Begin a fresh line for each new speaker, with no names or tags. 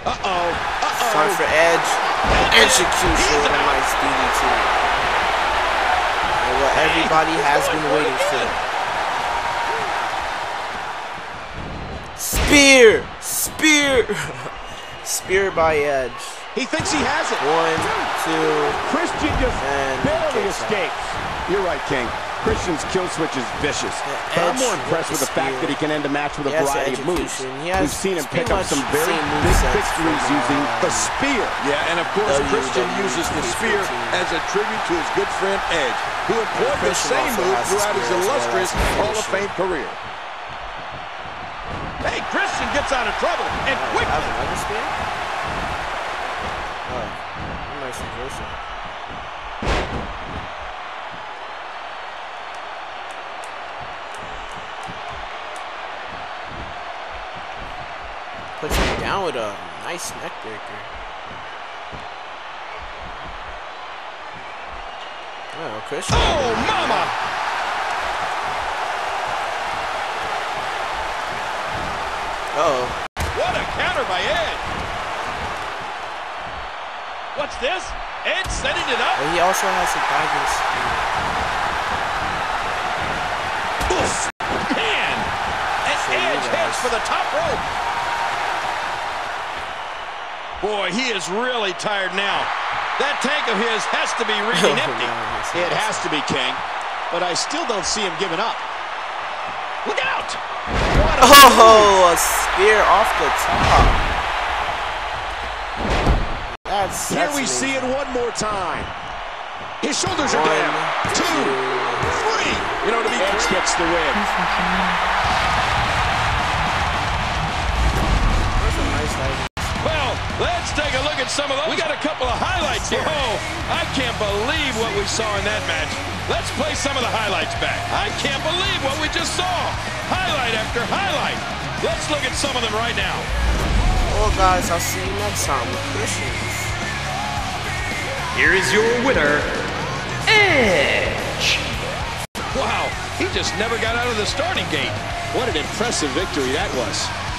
Uh-oh. Uh-oh.
Time for Edge. Execution with a nice DDT. And what everybody has been waiting for. Spear! Spear! Spear by Edge.
He thinks he has it.
One, two,
Christian just
and
barely
kicks out.
escapes.
You're right, King. Christian's kill switch is vicious. But I'm more impressed with
with
the
the
fact that he can end a match with a
He has
variety of moves.
execution. He has-
We've seen him pick up some very big victories using
uh,
the spear.
Yeah, and of course,
WWE
Christian uses the spear
2K14.
as a tribute to his good friend Edge, who employed the same move throughout his
spear well
illustrious Hall of. Fame career. Hey, Christian gets out of trouble, and
Puts him down with a nice neck breaker. Oh, Christian.
Oh, mama!
Uh oh.
What a counter by Ed! What's this? Edge setting it up.
But he also has a diving spear.
Oof. Man! And
you
Edge heads for the top rope. Boy, he is really tired now. That tank of his has to be reading oh, empty.
It has to be, King. But I still don't see him giving up.
Look out!
Oh, a spear off the top. That's,
Here
that's
we see it one more time. His shoulders are down. Two,
two.
three.
You know, to be
Edge gets the win.
That's a nice diving.
Well, let's take a look at some of those. We got a couple of highlights here. Oh, I can't believe what we saw in that match. Let's play some of the highlights back. I can't believe what we just saw. Highlight after highlight. Let's look at some of them right now.
Well, guys, I'll see you next time with Christians.
Here is your winner, Edge.
Wow, he just never got out of the starting gate.
What an impressive victory that was.